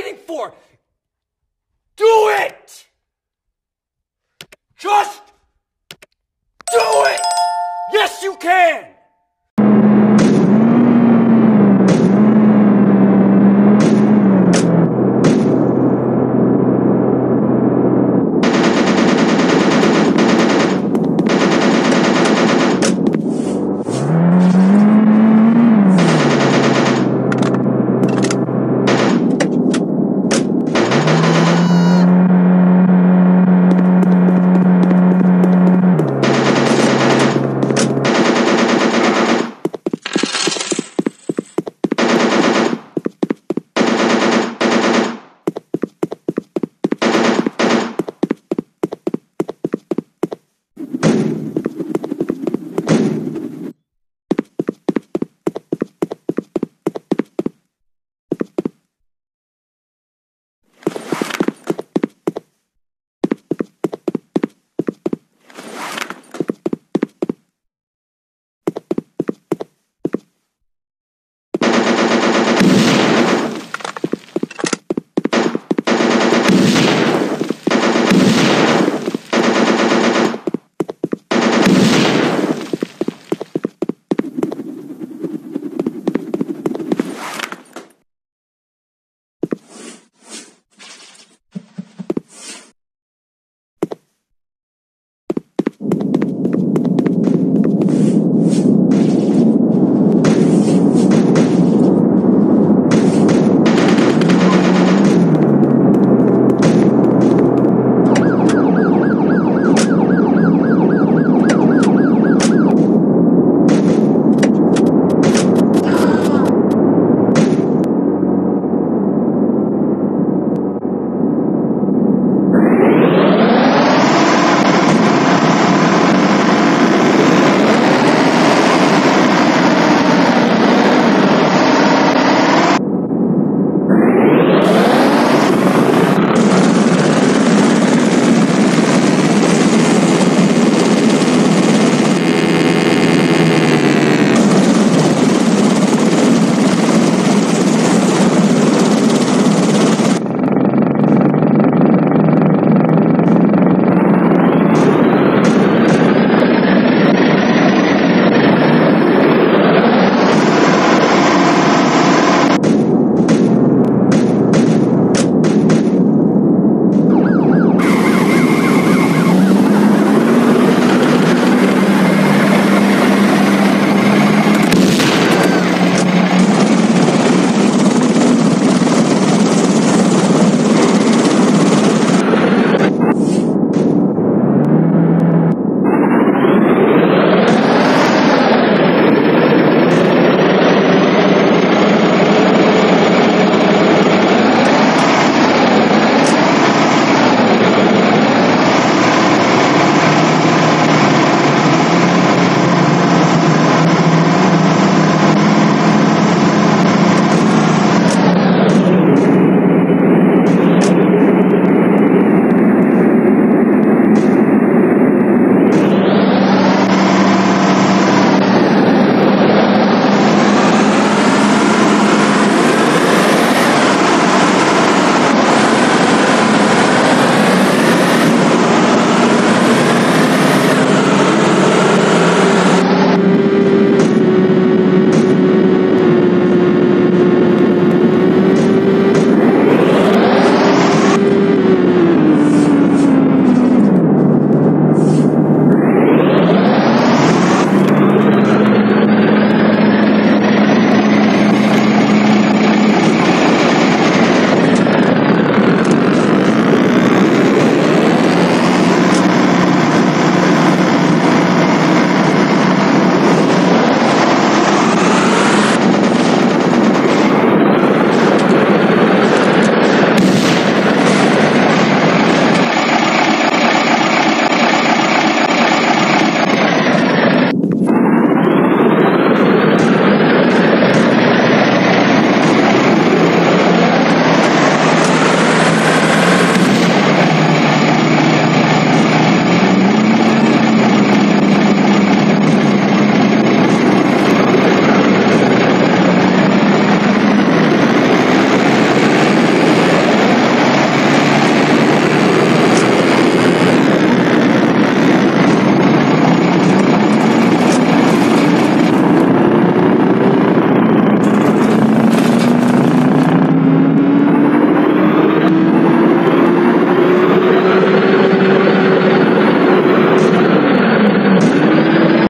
waiting for? Do it! Just do it! Yes, you can!